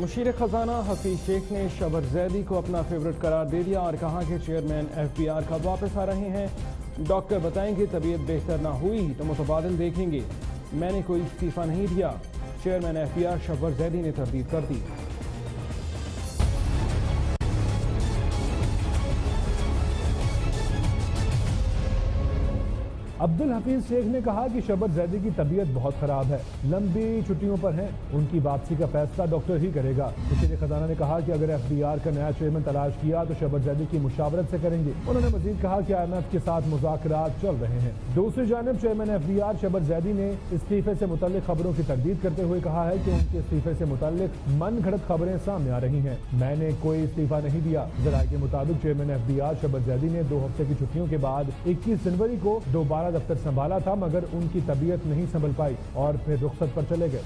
مشیر خزانہ حفیظ شیخ نے شبر زیدی کو اپنا فیورٹ قرار دے دیا اور کہا کہ چیئرمین ایف بی آر کا واپس آ رہے ہیں۔ ڈاکٹر بتائیں گے طبیعت بہتر نہ ہوئی تو متبادل دیکھیں گے۔ میں نے کوئی استعفیٰ نہیں دیا۔ Chairman F B R Shabbar Zaidi نے تردید کر دی۔ عبد الحفیظ شیخ نے کہا کہ شبت زیدی کی طبیعت بہت خراب ہے، لمبی چھٹیوں پر ہیں، ان کی واپسی کا فیصلہ ڈاکٹر ہی کرے گا۔ مشیر خزانہ نے کہا کہ اگر ایف بی آر کا نیا چیئرمین تلاش کیا تو شبر زیدی کی مشاورت سے کریں گے۔ انہوں نے مزید کہا کہ آئی ایم ایف کے ساتھ مذاکرات چل رہے ہیں۔ دوسری جانب chairman F B R Shabbar Zaidi نے استعفے سے متعلق خبروں کی تردید کرتے ہوئے کہا ہے کہ ان کے استعفے سے متعلق من گھڑت خبریں سامنے آ رہی ہیں۔ میں نے کوئی استعفیٰ نہیں دیا۔ ذرائع کے مطابق chairman F B R Shabbar Zaidi نے دو ہفتے کی چھٹیوں کے بعد اکیس جنوری کو دوبارہ دفتر سنبھالا تھا، مگر ان کی طبیعت نہیں سنبھل پائی اور پھر رخصت پر چلے گئے۔